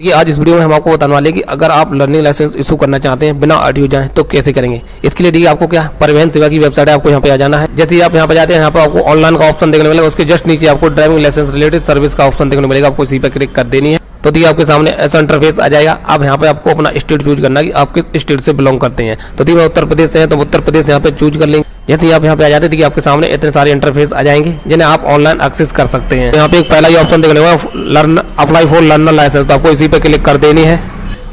ये आज इस वीडियो में हम आपको बताने वाले कि अगर आप लर्निंग लाइसेंस इशू करना चाहते हैं, बिना आरटीओ जाए तो कैसे करेंगे? इसके लिए देखिए, आपको क्या परिवहन सेवा की वेबसाइट है, आपको यहाँ पे आ जाना है। जैसे ही आप यहाँ पे जाते हैं, यहाँ पर आपको ऑनलाइन का ऑप्शन देखने मिलेगा, उसके जस्ट नीचे आपको ड्राइविंग लाइसेंस रिलेटेड सर्विस का ऑप्शन देखने मिलेगा, आपको इसी पर क्लिक कर देनी है। तो देखिए आपके सामने ऐसा इंटरफेस आ जाएगा। अब यहाँ पे आपको अपना स्टेट चूज़ करना कि आप किस स्टेट से बिलोंग करते हैं। तो देखिए उत्तर प्रदेश से हैं तो उत्तर प्रदेश यहाँ पे चूज़ कर लेंगे। जैसे ही आप यहाँ पे आ जाते देखिए आपके सामने इतने सारे इंटरफेस आ जाएँगे, जिन्हें आप ऑनलाइन एक्सेस कर सकते हैं। यहाँ पे एक पहला ही ऑप्शन देखने होगा learn apply for learner licence तो आपको इसी पे क्लिक कर देनी है।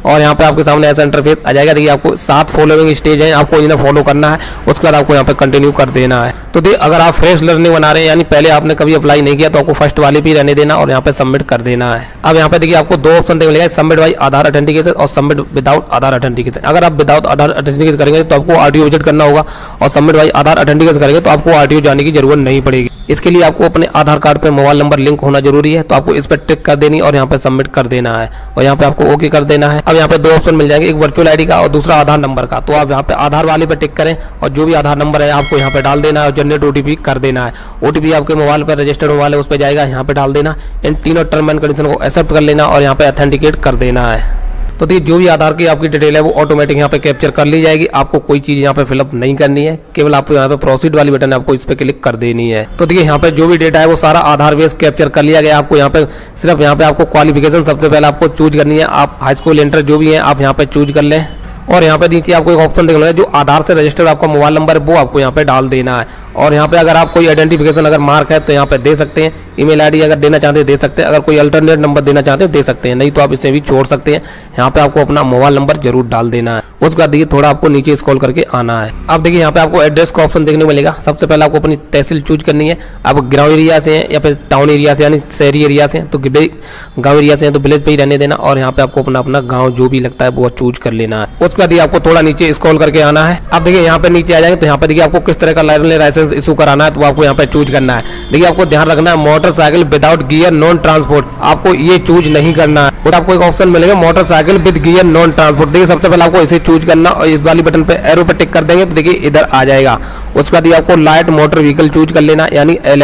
और यहाँ पे आपके सामने ऐसा इंटरफेस आ जाएगा, देखिए, आपको सात फॉलोइंग स्टेज है, आपको इन्हें फॉलो करना है, उसके बाद आपको यहाँ पे कंटिन्यू कर देना है। तो देखिए अगर आप फ्रेश लर्निंग बना रहे हैं, यानी पहले आपने कभी अप्लाई नहीं किया तो आपको फ़र्स्ट वाले पे रहने देना और यहाँ पे सबमिट कर देना है। अब यहाँ पे देखिए, आपको दो ऑप्शन देखने मिलेगा सबमिट बाई आधार अथेंटिकेशन और सबमिट विदाउट आधार अथेंटिकेशन अगर आप विदाउट आधार अथेंटिकेशन करेंगे तो आपको आरटीओ विज़िट करना होगा और सबमिट बाई आधार अथेंटिकेशन करेंगे तो आपको आरटीओ जाने की ज़रूरत नहीं पड़ेगी। इसके लिए आपको अपने आधार कार्ड पर मोबाइल नंबर लिंक होना ज़रूरी है तो आपको इस पर टिक कर देनी और यहाँ पे सबमिट कर देना है और यहाँ पे आपको ओके कर देना है। अब यहाँ पे दो ऑप्शन मिल जाएँगे, एक वर्चुअल आईडी का और दूसरा आधार नंबर का। तो आप यहाँ पे आधार वाले पे टिक करें और जो भी आधार नंबर है, आपको यहाँ पे डाल देना है और जनरेट ओटीपी कर देना है ओटीपी आपके मोबाइल पर रजिस्टर्ड मोबाइल है उस पर जाएगा यहाँ पे डाल देना इन तीनों टर्म एंड कंडीशन को एक्सेप्ट कर लेना और यहाँ पे अथेंटिकेट कर देना है तो देखिए जो भी आधार की आपकी डिटेल है वो ऑटोमेटिक यहाँ पे कैप्चर कर ली जाएगी आपको कोई चीज़ यहाँ पे फिलअप नहीं करनी है केवल आपको यहाँ पे प्रोसीड वाली बटन है आपको इस पे क्लिक कर देनी है तो देखिए यहाँ पे जो भी डेटा है वो सारा आधार बेस कैप्चर कर लिया गया आपको यहाँ पे सिर्फ़ यहाँ पे आपको क्वालिफिकेशन सबसे पहले आपको चूज़ करनी है आप हाई स्कूल इंटर जो भी है आप यहाँ पे चूज़ कर लें और यहाँ पे नीचे आपको एक ऑप्शन देखना है जो आधार से रजिस्टर्ड आपका मोबाइल नंबर है वो आपको यहाँ पे डाल देना है और यहाँ पे अगर आप कोई आइडेंटिफिकेशन अगर मार्क है तो यहाँ पे दे सकते हैं। ईमेल आईडी अगर देना चाहते हैं, दे सकते हैं। अगर कोई अल्टरनेट नंबर देना चाहते हैं, दे सकते हैं। नहीं तो आप इसे भी छोड़ सकते हैं। यहाँ पे आपको अपना मोबाइल नंबर ज़रूर डाल देना है। उसके बाद देखिए, थोड़ा आपको नीचे स्क्रॉल करके आना है। अब देखिए, यहाँ पे आपको एड्रेस का ऑप्शन देखने को मिलेगा। सबसे पहले आपको अपनी तहसील चूज़ करनी है। आप ग्राम एरिया से हैं या फिर टाउन एरिया से, यानी शहरी एरिया से तो गाँव एरिया से हैं तो विलेज पे ही रहने देना। और यहाँ पे आपको अपना अपना गाँव जो भी लगता है, वो चूज़ कर लेना है। उसके बाद आपको थोड़ा नीचे स्क्रॉल करके आना है। अब देखिए, यहाँ पे नीचे आ जाएँगे तो यहाँ पे देखिए, आपको किस तरह का लाइसेंस इशू कराना है तो आपको यहाँ पे चूज़ करना है। देखिए, आपको ध्यान रखना है motorcycle without gear non transport आपको ये चूज़ नहीं करना है। और आपको एक ऑप्शन मिलेगा motorcycle with gear non transport देखिए, सबसे पहले आपको इसे चूज़ करना और इस वाली बटन पे एरो पे टिक कर देंगे तो देखिए, इधर आ जाएगा। उसके बाद आपको लाइट मोटर व्हीकल चूज़ कर लेना, यानी एल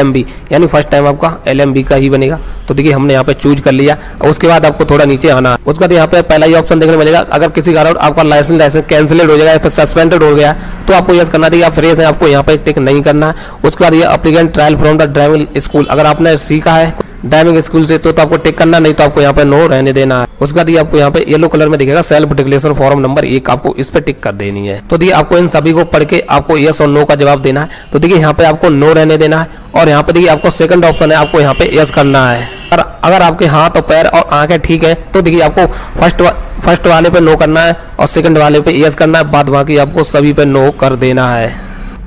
यानी फ़र्स्ट टाइम आपका एल का ही बनेगा। तो देखिए, हमने यहाँ पे चूज़ कर लिया। उसके बाद आपको थोड़ा नीचे आना उसके बाद यहाँ पे पहला ही ऑप्शन देखने मिलेगा। अगर किसी कारण आपका लाइसेंस लाइसेंस कैंसिलेड हो जाएगा या फिर सस्पेंडेड हो गया तो आपको यस करना देखिए फ्रेश है आपको यहाँ पे टिक नहीं करना। है उसके बाद ये applicant trial from the driving school अगर आपने सीखा है ड्राइविंग स्कूल से तो, तो आपको टिक करना नहीं तो आपको यहाँ पे नो रहने देना है। उसके बाद आपको यहाँ पे येलो कलर में दिखेगा सेल्फ डिक्लेरेशन फॉर्म नंबर एक आपको इस पे टिक कर देनी है। तो देखिए आपको इन सभी को पढ़ के आपको यस और नो का जवाब देना है। तो देखिए यहाँ पे आपको नो रहने देना है और यहाँ पे देखिए आपको सेकंड ऑप्शन है आपको यहाँ पे यस करना है। अगर आपके हाथ और पैर और आँखें ठीक है तो देखिए आपको फ़र्स्ट फ़र्स्ट वाले पे नो करना है और सेकंड वाले पे यस करना है, बाद बाकी आपको सभी पे नो कर देना है।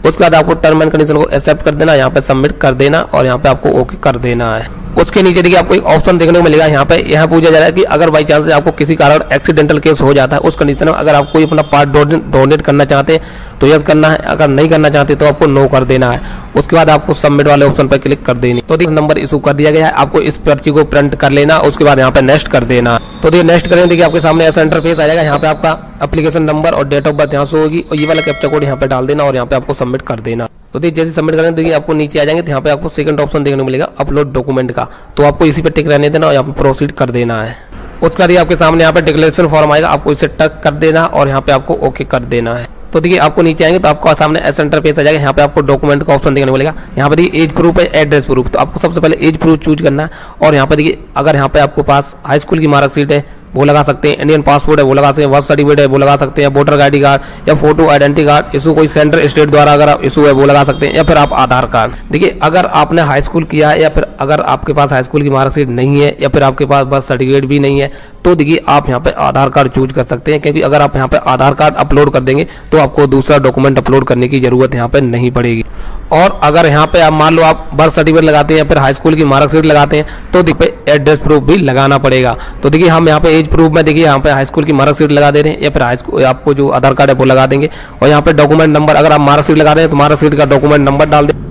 उसके बाद आपको टर्म एंड कंडीशन को एक्सेप्ट कर देना, यहाँ पे सबमिट कर देना और यहाँ पे आपको ओके कर देना है। उसके नीचे देखिए आपको एक ऑप्शन देखने को मिलेगा। यहाँ पे यहाँ पूछा जा रहा है कि अगर बाई चांस आपको किसी कारण एक्सीडेंटल केस हो जाता है, उस कंडीशन में अगर आप कोई अपना पार्ट डोनेट करना चाहते हैं तो यस करना है, अगर नहीं करना चाहते तो आपको नो कर देना है। उसके बाद आपको सबमिट वाले ऑप्शन पर क्लिक कर देनी। तो देखिए नंबर इशू कर दिया गया है। आपको इस पर्ची को प्रिंट कर लेना, उसके बाद यहाँ पे नेक्स्ट कर देना। तो देखिए नेक्स्ट करें देखिए आपके सामने ऐसा इंटरफेस आ जाएगा। यहाँ पे आपका एप्लीकेशन नंबर और डेट ऑफ़ बर्थ यहाँ से होगी, और ये वाला कैप्चा कोड यहाँ पे डाल देना और यहाँ पे आपको सबमिट कर देना। तो देखिए जैसे सबमिट करेंगे देखिए आपको नीचे आ जाएँगे तो यहाँ पे आपको सेकंड ऑप्शन देखने को मिलेगा अपलोड डॉक्यूमेंट का। तो आपको इसी पे टिक रहने देना और यहाँ पे प्रोसीड कर देना है। उसके बाद आपके सामने यहाँ पे डिक्लेरेशन फॉर्म आएगा, आपको इसे टक कर देना और यहाँ पे आपको ओके कर देना है। तो देखिए, आपको नीचे आएँगे तो आपको सामने एस सेंटर पेज आ जाएगा, यहाँ पे आपको डॉक्यूमेंट का ऑप्शन देखने को मिलेगा। यहाँ पे देखिए एज प्रूफ है एड्रेस प्रूफ तो आपको सबसे पहले एज प्रूफ चूज़ करना है और यहाँ पे देखिए, अगर यहाँ पे आपको पास हाई स्कूल की मार्कशीट है वो लगा सकते हैं। इंडियन पासपोर्ट है, वो लगा सकते हैं। बर्थ सर्टिफिकेट है, वो लगा सकते हैं। वोटर आईडी कार्ड या फ़ोटो आइडेंटी कार्ड इशू कोई सेंट्रल स्टेट द्वारा अगर आप इशू है, वो लगा सकते हैं। या फिर आप आधार कार्ड देखिए, अगर आपने हाई स्कूल किया है या फिर अगर आपके पास हाई स्कूल की मार्कशीट नहीं है या फिर आपके पास बर्थ सर्टिफिकेट भी नहीं है तो देखिए, आप यहाँ पे आधार कार्ड चूज़ कर सकते हैं, क्योंकि अगर आप यहाँ पे आधार कार्ड अपलोड कर देंगे तो आपको दूसरा डॉक्यूमेंट अपलोड करने की ज़रूरत यहाँ पे नहीं पड़ेगी। और अगर यहाँ पे आप मान लो आप बर्थ सर्टिफिकेट लगाते हैं या फिर हाई स्कूल की मार्कशीट लगाते हैं तो देखिए एड्रेस प्रूफ भी लगाना पड़ेगा। तो देखिए, हम यहाँ पे एज प्रूफ में देखिए, यहाँ पे हाई स्कूल की मार्कशीट लगा दे रहे हैं, या फिर हाई स्कूल आपको जो आधार कार्ड है वो लगा देंगे। और यहाँ पे डॉक्यूमेंट नंबर अगर आप मार्कशीट लगा रहे हैं तो मार्कशीट का डॉक्यूमेंट नंबर डाल दें।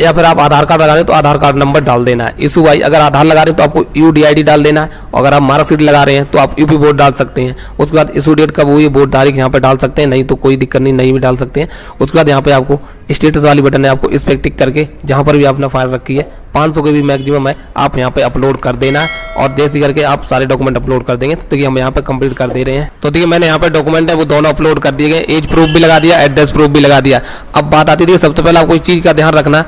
या फिर आप आधार कार्ड लगा रहे हैं तो आधार कार्ड नंबर डाल देना है। इशू वाई अगर आधार लगा रहे हो तो आपको यू डी डाल देना है और अगर आप मार्कशीट लगा रहे हैं तो आप यूपी बोर्ड डाल सकते हैं। उसके बाद इशू डेट कब हुई बोर्ड तारीख यहाँ पर डाल सकते हैं, नहीं तो कोई दिक्कत नहीं नहीं भी डाल सकते हैं। उसके बाद यहाँ पर आपको स्टेटस वाली बटन है, आपको इस पर टिक करके जहाँ पर भी आपने फ़ाइल रखी है पाँच सौ के भी मैक्सिमम है, आप यहाँ पे अपलोड कर देना है और जैसे करके आप सारे डॉक्यूमेंट अपलोड कर देंगे। तो देखिए हम यहाँ पे कंप्लीट कर दे रहे हैं। तो देखिए मैंने यहाँ पे डॉक्यूमेंट है, वो दोनों अपलोड कर दिए गए। एज प्रूफ भी लगा दिया एड्रेस प्रूफ भी लगा दिया। अब बात आती थी सबसे पहले आपको इस चीज़ का ध्यान रखना।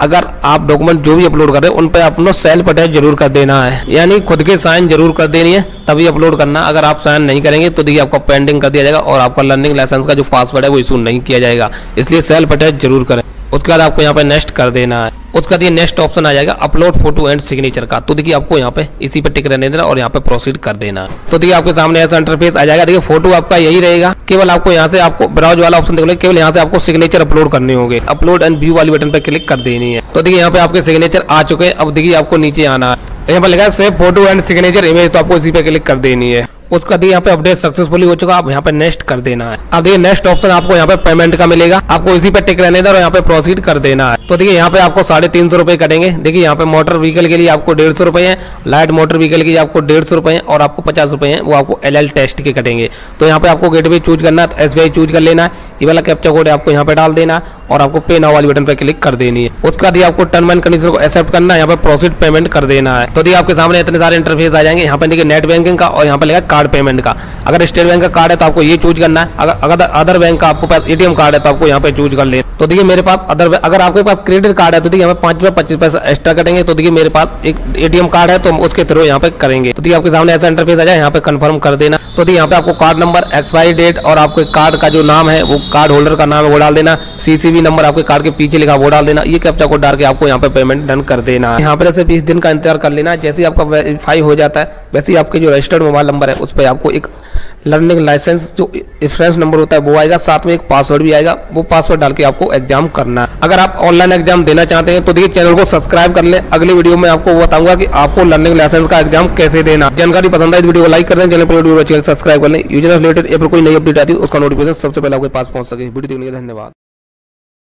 अगर आप डॉक्यूमेंट जो भी अपलोड कर रहे हैं, उन पर अपना सेल्फ अटैच ज़रूर कर देना है। यानी खुद के साइन ज़रूर कर देनी है, तभी अपलोड करना। अगर आप साइन नहीं करेंगे तो देखिए आपका पेंडिंग कर दिया जाएगा और आपका लर्निंग लाइसेंस का जो पासवर्ड है, वो इशू नहीं किया जाएगा। इसलिए सेल्फ अटैच ज़रूर करें। उसके बाद आपको यहाँ पे नेक्स्ट कर देना है। उसके बाद ये नेक्स्ट ऑप्शन आ जाएगा अपलोड फ़ोटो एंड सिग्नेचर का। तो देखिए, आपको यहाँ पे इसी पे टिक रहने देना और यहाँ पे प्रोसीड कर देना तो देखिए, आपके सामने ऐसा इंटरफेस आ जाएगा। देखिए फ़ोटो आपका यही रहेगा। केवल आपको यहाँ से आपको ब्राउज वाला ऑप्शन देख केवल यहाँ से आपको सिग्नेचर अपलोड करने होंगे। अपलोड एंड व्यू वाली बटन पर क्लिक कर देनी है। तो देखिए, यहाँ पे आपके सिग्नेचर आ चुके हैं। अब देखिए, आपको नीचे आना है। यहाँ पर लिखा है save photo and signature image तो आपको इसी पे क्लिक कर देनी है। उसका देखिए यहाँ पे अपडेट सक्सेसफुली हो चुका, आप यहाँ पे नेक्स्ट कर देना है। अब देखिए नेक्स्ट ऑप्शन आपको यहाँ पे पेमेंट का मिलेगा। आपको इसी पे टिक रहने और यहाँ पे प्रोसीड कर देना है। तो देखिए, यहाँ पे आपको साढ़े तीन सौ रुपए कटेंगे। देखिए, यहाँ पे मोटर व्हीकल के लिए आपको डेढ़ सौ रुपए है लाइट मोटर व्हीकल के लिए आपको डेढ़ सौ रुपए है और आपको पचास रुपए है, वो आपको एल टेस्ट के कटेंगे। तो यहाँ पे आपको गेट चूज़ करना है एस चूज़ कर लेना है। ये वाला कैप्चा कोड आपको यहाँ पे डाल देना और आपको पे नाउ वाली बटन पर क्लिक कर देनी है। उसके बाद आपको टर्म एंड कंडीशन को एक्सेप्ट करना है। यहाँ पे प्रोसीड पेमेंट कर देना है। तो आपके सामने इतने सारे इंटरफेस आ जाएँगे। यहाँ पे देखिए नेट बैंकिंग का और यहाँ पे लेगा कार्ड पेमेंट का। अगर स्टेट बैंक का कार्ड है तो आपको ये चूज़ करना है। अगर अदर बैंक का आपको पास एटीएम कार्ड है तो आपको यहाँ पे चूज़ कर ले तो देखिए मेरे पास अदर अगर आपके पास क्रेडिट कार्ड है तो देखिए पाँच रुपए, पच्चीस पैसा एक्स्ट्रा कटेंगे। तो देखिए मेरे पास एक एटीएम कार्ड है तो हम उसके थ्रू यहाँ पे करेंगे। तो देखिए आपके सामने ऐसा इंटरफेस आ जाए, यहाँ पे कंफर्म कर देना। तो यहाँ पे आपको कार्ड नंबर एक्सपायरी डेट और आपके कार्ड का जो नाम है, वो कार्ड होल्डर का नाम है, वो डाल देना। सीसीबी नंबर आपके कार्ड के पीछे लिखा, वो डाल देना। ये कैप्चा को डाल के आपको यहाँ पे पेमेंट डन कर देना यहाँ पे जैसे बीस दिन का इंतज़ार कर लेना जैसे ही आपका वेरीफाई हो जाता है, वैसे ही आपके जो रजिस्टर्ड मोबाइल नंबर है, उस पर आपको एक लर्निंग लाइसेंस, जो रेफरेंस नंबर होता है, वो आएगा, साथ में एक पासवर्ड भी आएगा, वो पासवर्ड डाल के आपको एग्ज़ाम करना है। अगर आप ऑनलाइन एग्ज़ाम देना चाहते हैं तो देखिए चैनल को सब्सक्राइब कर ले। अगली वीडियो में आपको बताऊँगा कि आपको लर्निंग लाइसेंस का एग्ज़ाम कैसे देना जानकारी पसंद है वीडियो को लाइक कर दें चैनल पर सब्सक्राइब कर लें। रिलेटेड कोई नई अपडेट आती है, उसका नोटिफिकेशन सबसे पहले आपके पास पहुँच सके। वीडियो देखने के धन्यवाद।